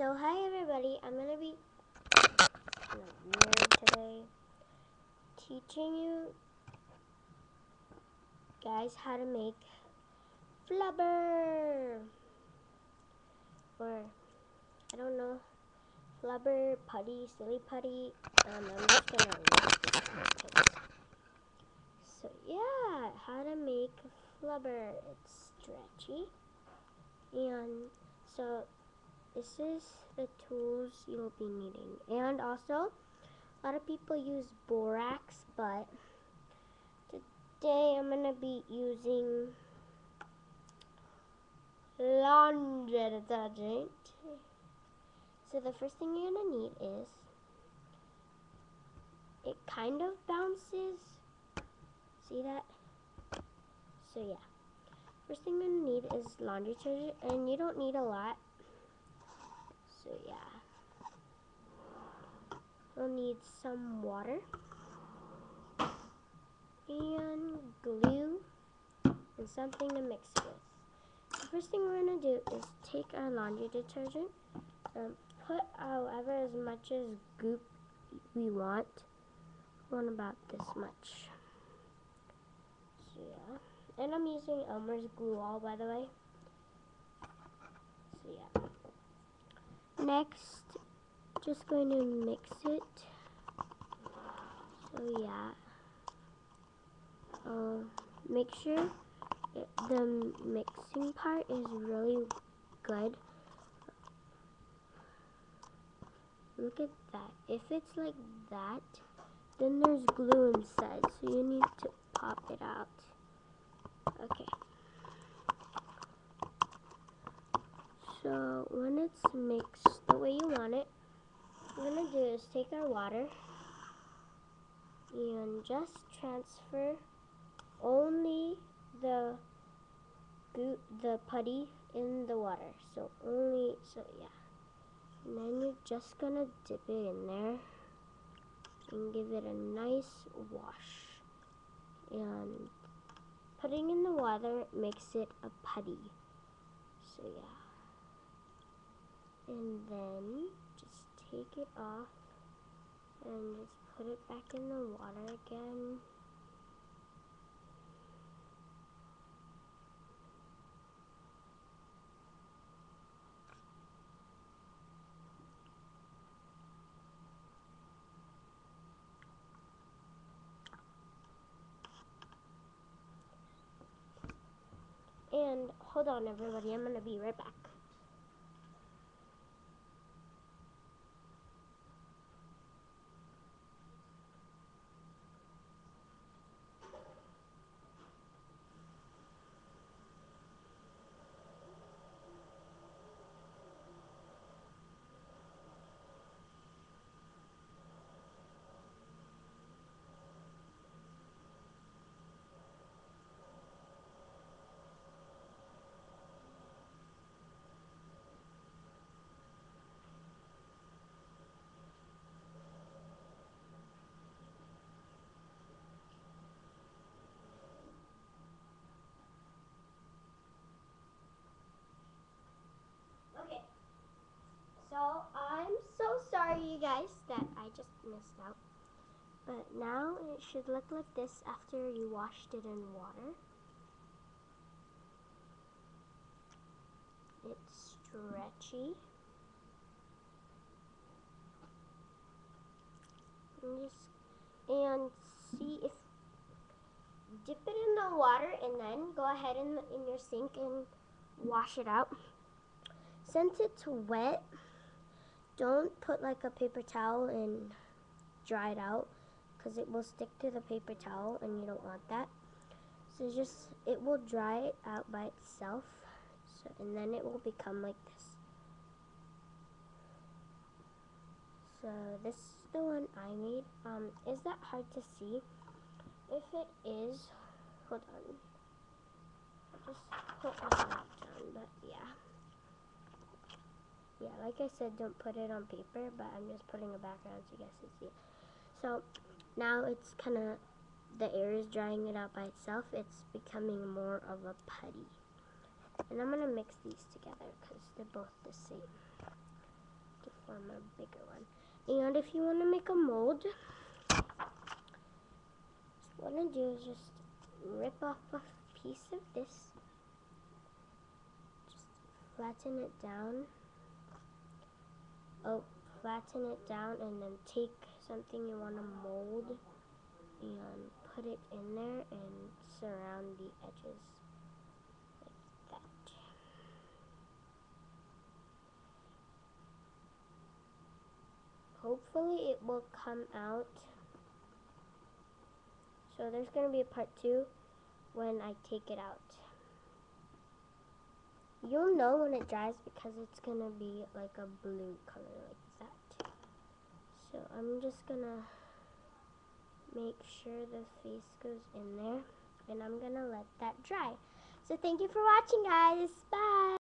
So hi everybody, I'm gonna be today teaching you guys how to make flubber. Or I don't know flubber putty silly putty. Um, I'm just gonna so yeah how to make flubber. It's stretchy. And so this is the tools you'll be needing. And also, a lot of people use borax, but today I'm going to be using laundry detergent. So the first thing you're going to need is, it kind of bounces. See that? So yeah. First thing you're going to need is laundry detergent, and you don't need a lot. So yeah. We'll need some water and glue and something to mix with. The first thing we're going to do is take our laundry detergent and put however as much as goop we want. We want about this much. So yeah. And I'm using Elmer's glue all by the way. So yeah. Next, just going to mix it. So yeah, uh, make sure it, the mixing part is really good. Look at that. If it's like that, then there's glue inside, so you need to pop it out. Okay. So when it's mixed the way you want it, what we're going to do is take our water and just transfer only the the putty in the water. So only, so yeah. And then you're just going to dip it in there and give it a nice wash. And putting in the water makes it a putty. So yeah and then just take it off and just put it back in the water again. And hold on everybody, I'm going to be right back. So I'm so sorry you guys that I just missed out. But now it should look like this after you washed it in water. It's stretchy. And just and see if dip it in the water and then go ahead in, in your sink and wash it out. Since it's wet, don't put like a paper towel and dry it out because it will stick to the paper towel and you don't want that. So just, it will dry it out by itself so, and then it will become like this. So this is the one I made. Um, is that hard to see? If it is, hold on. Just put my down, but yeah yeah, like I said, don't put it on paper, but I'm just putting a background so you guys can see. So now it's kind of, the air is drying it out by itself. It's becoming more of a putty. And I'm going to mix these together because they're both the same. to form a bigger one. And if you want to make a mold, what I'm going to do is just rip off a piece of this. Just flatten it down. Oh, flatten it down and then take something you want to mold and put it in there and surround the edges like that. Hopefully it will come out. So there's going to be a part two when I take it out. You'll know when it dries because it's going to be like a blue color like that. So I'm just going to make sure the face goes in there and I'm gonna let that dry. So thank you for watching guys. Bye.